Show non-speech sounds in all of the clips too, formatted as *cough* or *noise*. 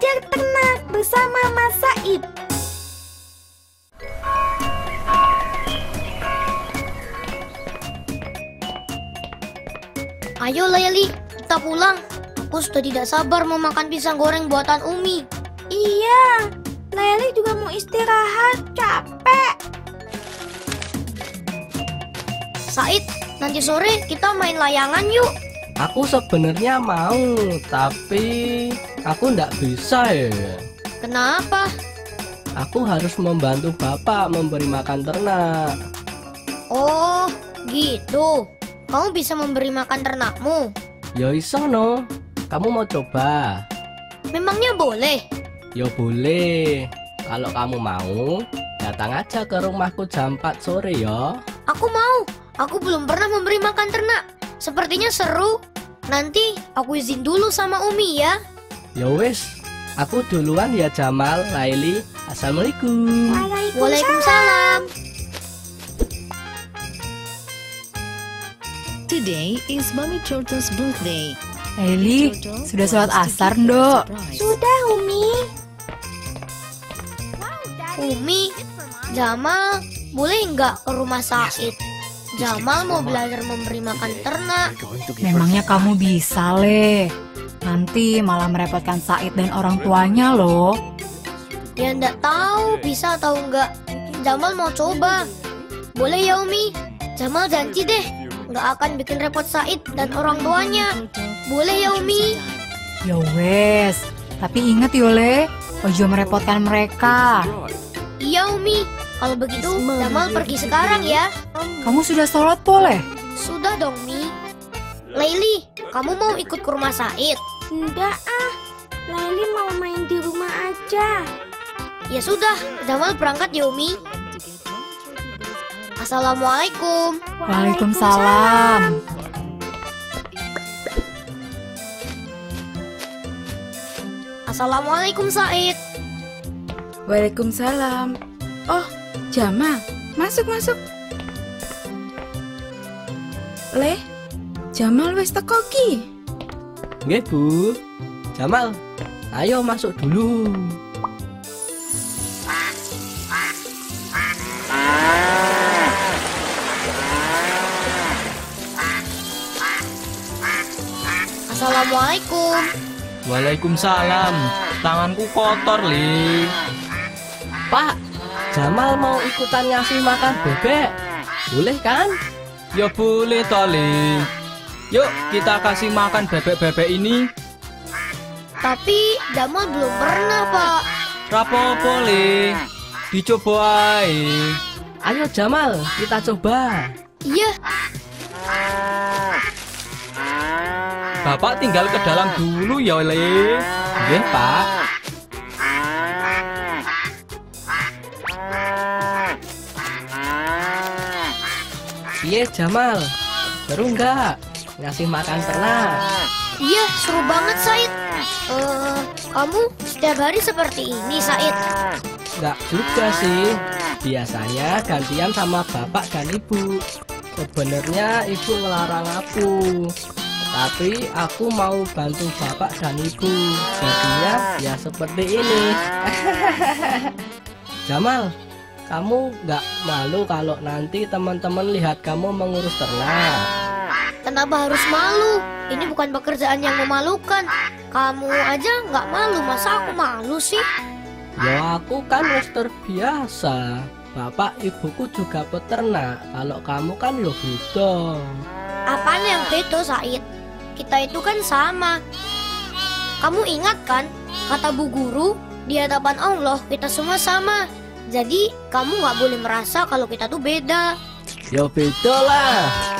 belajar ternak bersama Mas Said. Ayo Layali, kita pulang. Aku sudah tidak sabar mau makan pisang goreng buatan Umi. Iya, Leli juga mau istirahat, capek. Said, nanti sore kita main layangan yuk. Aku sebenarnya mau, tapi aku ndak bisa ya. Kenapa? Aku harus membantu bapak memberi makan ternak. Oh, gitu. Kamu bisa memberi makan ternakmu. Ya iso no. Kamu mau coba? Memangnya boleh? Ya boleh. Kalau kamu mau, datang aja ke rumahku jam 4 sore ya. Aku mau. Aku belum pernah memberi makan ternak. Sepertinya seru. Nanti aku izin dulu sama Umi ya. Ya wis, aku duluan ya Jamal, Laili. Assalamualaikum. Waalaikumsalam. Today is Mommy Turtle's birthday. Eli, sudah sholat asar, Ndok? Sudah, Umi. Umi, Jamal, boleh nggak ke rumah Said? Jamal mau belajar memberi makan ternak. Memangnya kamu bisa, Le? Nanti malah merepotkan Said dan orang tuanya loh. Ya ndak tahu bisa atau enggak. Jamal mau coba. Boleh ya Umi? Jamal janji deh nggak akan bikin repot Said dan orang tuanya. Boleh ya Umi? Ya wes, tapi ingat yo Le, ojo merepotkan mereka. Iya Umi. Kalau begitu Jamal pergi sekarang ya. Kamu sudah sholat boleh? Sudah dong Mi. Laili, kamu mau ikut ke rumah Said? Enggak ah, Leli mau main di rumah aja. Ya sudah, Jamal berangkat ya Umi. Assalamualaikum. Waalaikumsalam. Assalamualaikum Said. Waalaikumsalam. Oh, Jamal, masuk masuk. Le, Jamal wis teko ki. Nggih, Bu. Jamal, ayo masuk dulu. Assalamualaikum. Waalaikumsalam. Tanganku kotor, Li. Pak, Jamal mau ikutan ngasih makan bebek. Boleh kan? Ya boleh, toh, Li. Yuk, kita kasih makan bebek-bebek ini. Tapi Jamal belum pernah, Pak. Rapopo, Li. Dicoba ae. Ayo Jamal, kita coba. Iya, Bapak tinggal ke dalam dulu ya, Li. Nggih, Pak. Iya Jamal, seru nggak ngasih makan ternak? iya seru banget Said. Eh, kamu setiap hari seperti ini Said. Nggak juga sih. Biasanya gantian sama bapak dan ibu. Sebenarnya ibu ngelarang aku. Tapi aku mau bantu bapak dan ibu. Jadinya ya seperti ini. *laughs* Jamal, kamu nggak malu kalau nanti teman-teman lihat kamu mengurus ternak? Kenapa harus malu? Ini bukan pekerjaan yang memalukan. Kamu aja nggak malu, masa aku malu sih? Ya aku kan wis terbiasa. Bapak ibuku juga peternak. Kalau kamu kan lo beda. Apaan yang beda Said? Kita itu kan sama. Kamu ingat kan kata Bu Guru di hadapan Allah kita semua sama. Jadi kamu nggak boleh merasa kalau kita tuh beda. Ya beda lah.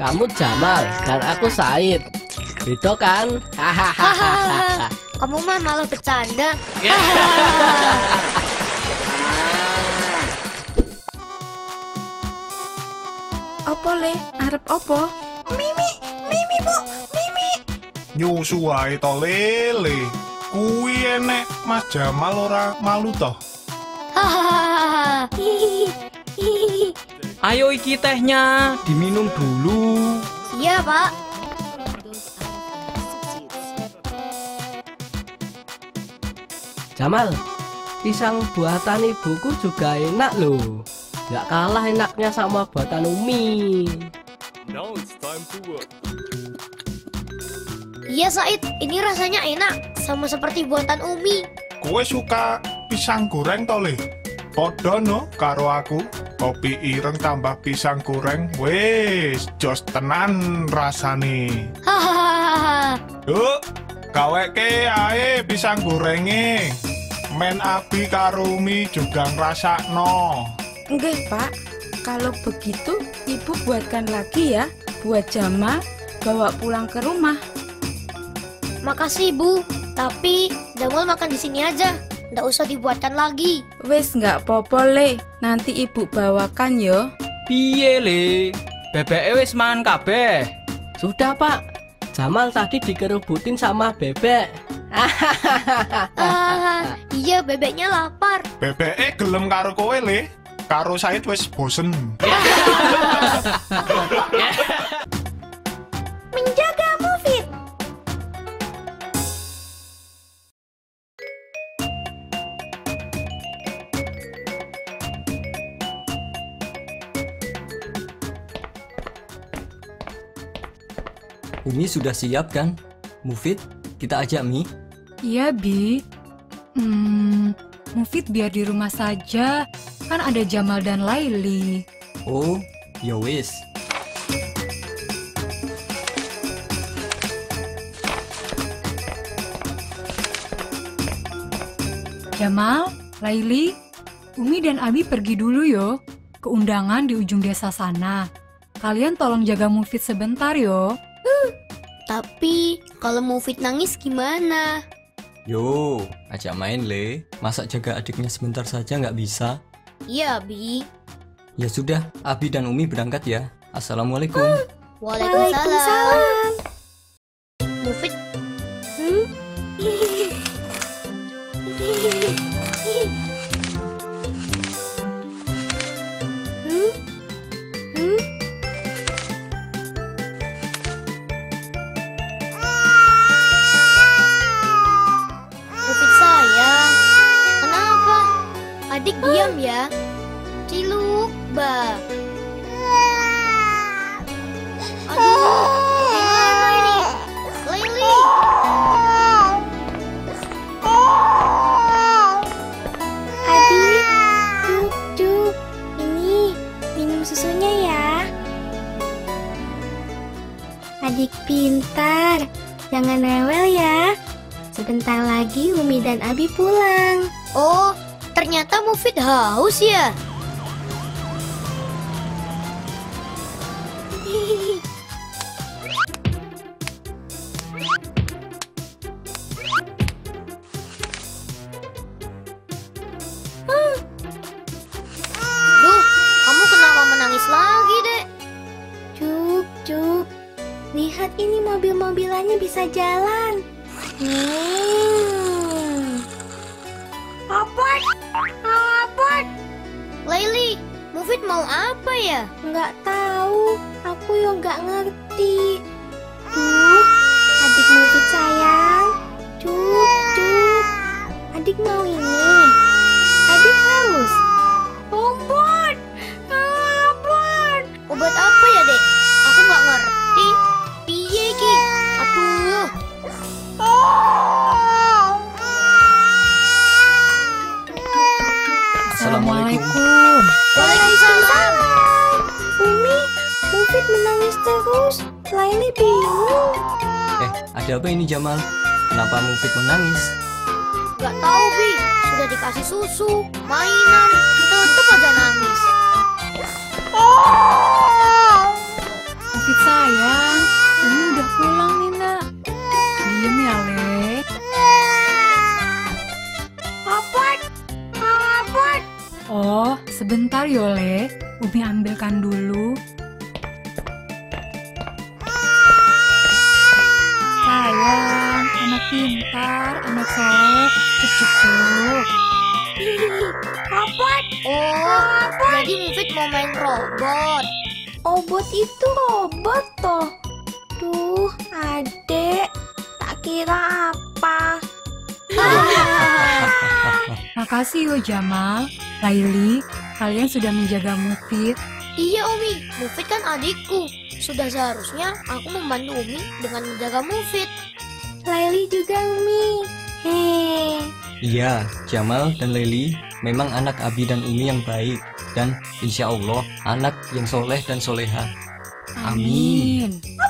Kamu Jamal dan aku Said. Beda kan? Hahaha. *laughs* Kamu mah malah bercanda. Opo le, arep opo? Mimi, Mimi bu, Mimi. nyusu wae to lele kuwi enek Mas Jamal ora malu toh Hahaha. Ayo iki tehnya diminum dulu. Iya Pak. Jamal, pisang buatan ibuku juga enak loh. Nggak kalah enaknya sama buatan Umi. Iya Said, ini rasanya enak, sama seperti buatan Umi. Kowe suka pisang goreng to le? Podo no karo aku. Kopi ireng tambah pisang goreng. Wes, jos tenan rasane. Hahaha. Yuk, gaweke ae pisang gorenge. Men abi karo Umi juga ngrasakno. Nggih, Pak. Kalau begitu, Ibu buatkan lagi ya. Buat Jamal bawa pulang ke rumah. Makasih Bu, tapi Jamal makan di sini aja. Nggak usah dibuatkan lagi. Wes nggak popo le, nanti ibu bawakan yo. Piye le? Bebek wis mangan kabeh. Sudah pak, Jamal tadi dikerubutin sama bebek. *laughs* Ah, iya bebeknya lapar. Bebeke gelem karo kowe le. Karo Said wis bosen. *laughs* Menjaga Umi sudah siap kan? Mufid, kita ajak Mi. Iya, Bi. Hmm, Mufid biar di rumah saja. Kan ada Jamal dan Laili. Oh, ya wis. Jamal, Laili, Umi dan Abi pergi dulu yo. Ke undangan di ujung desa sana. Kalian tolong jaga Mufid sebentar yo. Tapi kalau Mufid nangis gimana? Yo, ajak main le. Masa jaga adiknya sebentar saja nggak bisa? Iya, Bi. Ya sudah, Abi dan Umi berangkat ya. Assalamualaikum. Waalaikumsalam. Mufid, Mufid *laughs* rewel ya. Sebentar lagi Umi dan Abi pulang. Oh, ternyata Mufid haus ya. *laughs* Duh, kamu kenapa menangis lagi, Dek? Cuk, cuk. Lihat ini mobil-mobilannya bisa jalan. Hmm. Apot. Laili, Mufid mau apa ya? Nggak tahu, aku yang nggak ngerti. Duh, adik Mufid sayang. Cuk, cuk. Adik mau ini. Assalamualaikum. Waalaikumsalam. Umi, Mufid menangis terus. Laili bingung. Eh, ada apa ini Jamal? Kenapa Mufid menangis? Gak tahu, Bi. Sudah dikasih susu, mainan, tetep sebentar yo, Le. Umi ambilkan dulu. Sayang, anak pintar, anak soleh, cuk cuk cuk. Apot. Oh, jadi Mufid mau main robot. Obot itu obat toh. Duh, adek. Tak kira apa. *laughs* kasih yo Jamal, Laili, kalian sudah menjaga Mufid. Iya Umi, Mufid kan adikku. Sudah seharusnya aku membantu Umi dengan menjaga Mufid. Laili juga Umi. Hei. Iya, Jamal dan Leli memang anak Abi dan Umi yang baik dan insya Allah anak yang soleh dan soleha. Amin. Amin.